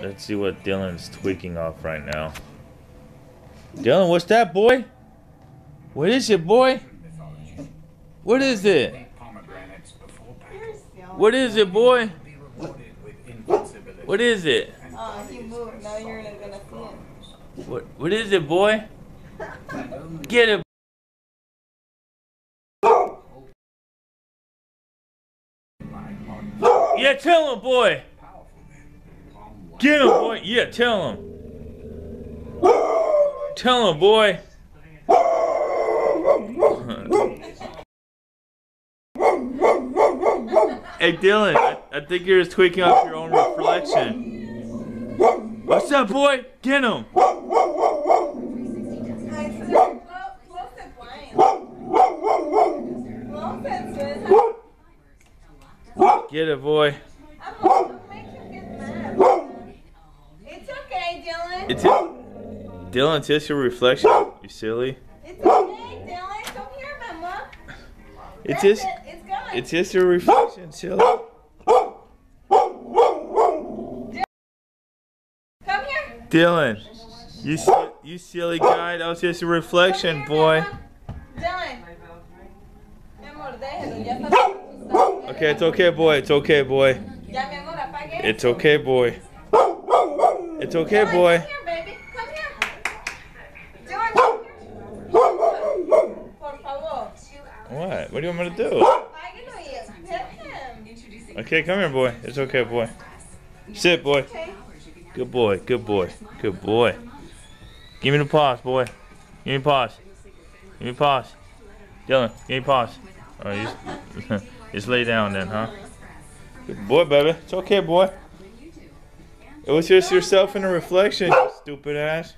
Let's see what Dillion's tweaking off right now. Dillion, what's that, boy? What is it, boy? What is it? What is it, boy? What is it? What What is it, boy? Get it. Yeah, tell him, boy. Get him, boy. Yeah, tell him. Tell him, boy. hey, Dillion, I, I think you're just tweaking off your own reflection. What's up, boy? Get him. Get it, boy. I'm don't make him get mad. It's okay, Dillion. It's it. Dillion, it's just your reflection. You silly. It's okay, Dillion. Come here, Mama. It's just, it. It's gone. it's just your reflection, silly. Come here. Dillion, you you silly guy. That was just a reflection, boy. Dillion. Mi amor, déjalo. Ya está asustado. Okay, it's okay, boy. It's okay, boy. Ya, mi amor, apague It's okay, boy. It's okay, boy. Come here, baby. Come here. Dillion, come here. Por favor. What? What do you want me to do? Okay, come here, boy. It's okay, boy. Sit, boy. Good boy. Good boy. Good boy. Give me the paws, boy. Give me paws. Give me paws. Dillion, give me paws. Oh, just, just lay down then, huh? Good boy, baby. It's okay, boy. It was just yourself in a reflection, stupid ass.